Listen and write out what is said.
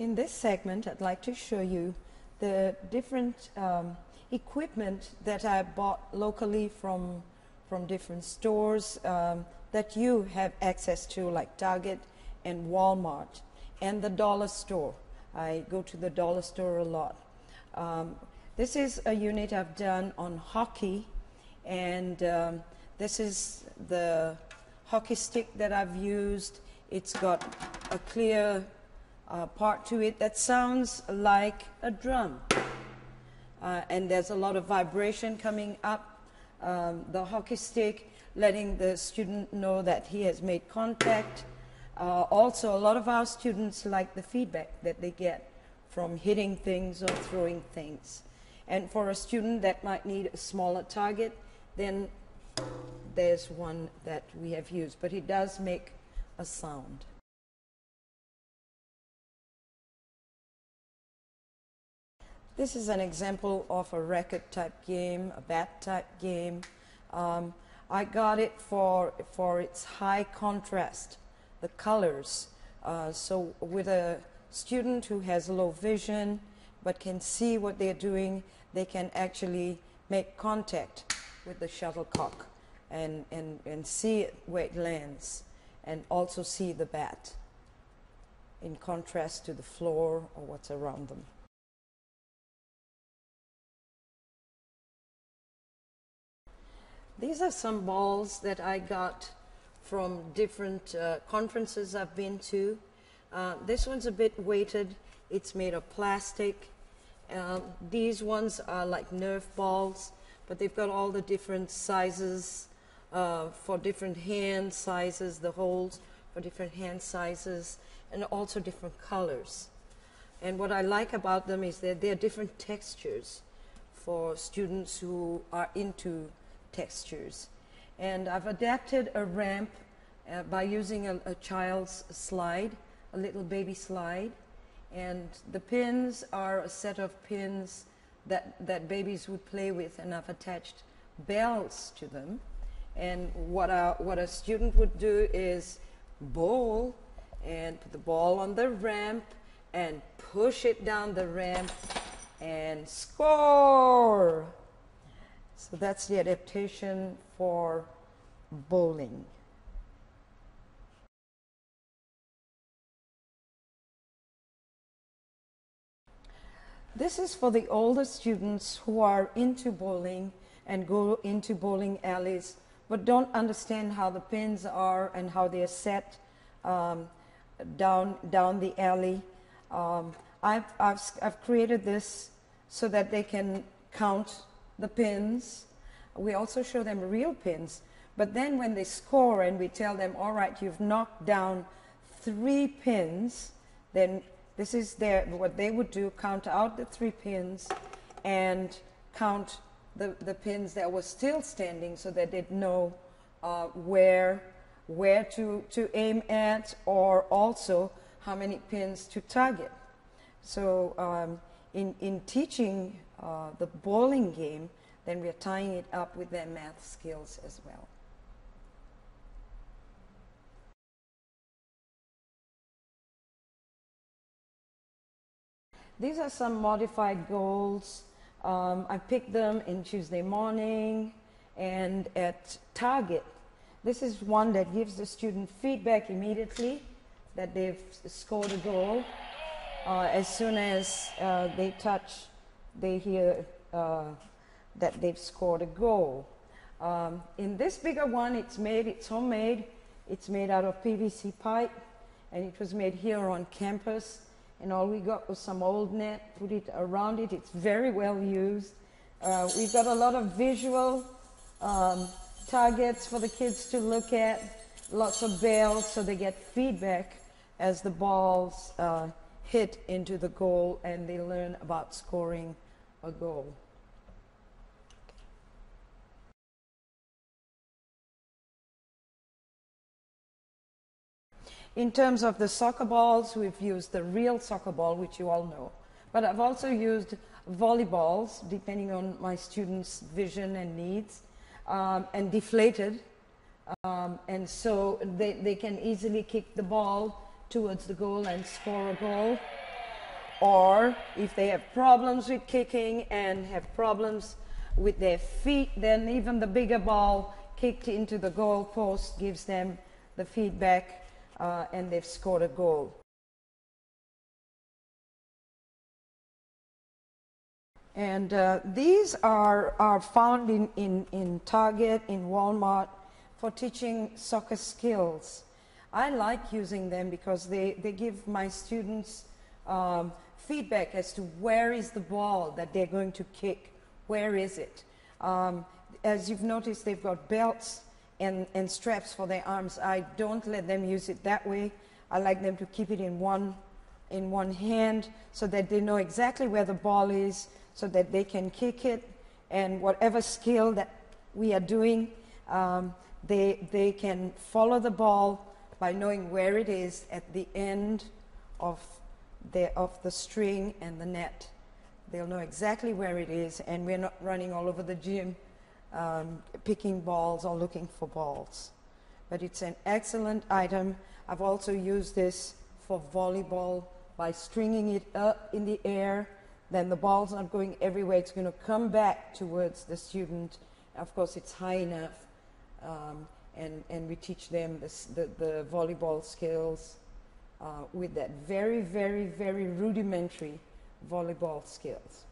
In this segment, I'd like to show you the different um, equipment that I bought locally from, from different stores um, that you have access to, like Target and Walmart, and the dollar store. I go to the dollar store a lot. Um, this is a unit I've done on hockey, and um, this is the hockey stick that I've used. It's got a clear uh, part to it that sounds like a drum. Uh, and there's a lot of vibration coming up um, the hockey stick, letting the student know that he has made contact. Uh, also, a lot of our students like the feedback that they get from hitting things or throwing things. And for a student that might need a smaller target, then there's one that we have used, but it does make a sound. This is an example of a racket type game, a bat type game. Um, I got it for, for its high contrast, the colors. Uh, so with a student who has low vision but can see what they're doing, they can actually make contact with the shuttlecock and, and, and see it where it lands and also see the bat in contrast to the floor or what's around them. These are some balls that I got from different uh, conferences I've been to. Uh, this one's a bit weighted. It's made of plastic. Uh, these ones are like Nerf balls, but they've got all the different sizes uh, for different hand sizes, the holes for different hand sizes, and also different colors. And what I like about them is that they're different textures for students who are into textures. And I've adapted a ramp uh, by using a, a, child's slide, a little baby slide. And the pins are a set of pins that, that babies would play with, and I've attached bells to them. And what a, what a student would do is bowl and put the ball on the ramp and push it down the ramp and score. So that's the adaptation for bowling. This is for the older students who are into bowling and go into bowling alleys but don't understand how the pins are and how they're set um, down, down the alley. Um, I've, I've, I've created this so that they can count the pins. We also show them real pins. But then when they score and we tell them, all right, you've knocked down three pins, then this is their, what they would do, count out the three pins and count the, the pins that were still standing so that they'd know uh, where, where to, to aim at or also how many pins to target. So um, in, in teaching uh, the bowling game, then we're tying it up with their math skills as well. These are some modified goals um, I picked them in Tuesday morning and at Target. This is one that gives the student feedback immediately that they've scored a goal. Uh, as soon as uh, they touch, they hear uh, that they've scored a goal. Um, in this bigger one, it's made, it's homemade. It's made out of PVC pipe and it was made here on campus and all we got was some old net, put it around it. It's very well used. Uh, we've got a lot of visual um, targets for the kids to look at, lots of bells so they get feedback as the balls uh, hit into the goal and they learn about scoring a goal. In terms of the soccer balls, we've used the real soccer ball, which you all know. But I've also used volleyballs, depending on my students' vision and needs, um, and deflated. Um, and so they, they can easily kick the ball towards the goal and score a goal. or if they have problems with kicking and have problems with their feet, then even the bigger ball kicked into the goal post gives them the feedback uh, and they've scored a goal. And uh, these are, are found in, in, in Target, in Walmart, for teaching soccer skills. I like using them because they, they give my students um, feedback as to where is the ball that they're going to kick, where is it. Um, as you've noticed, they've got belts and, and straps for their arms. I don't let them use it that way. I like them to keep it in one, in one hand so that they know exactly where the ball is so that they can kick it and whatever skill that we are doing, um, they, they can follow the ball by knowing where it is at the end of the, of the string and the net. They'll know exactly where it is, and we're not running all over the gym um, picking balls or looking for balls. But it's an excellent item. I've also used this for volleyball by stringing it up in the air. Then the ball's not going everywhere, it's going to come back towards the student. Of course, it's high enough. Um, and, and we teach them the, the volleyball skills uh, with that very, very, very rudimentary volleyball skills.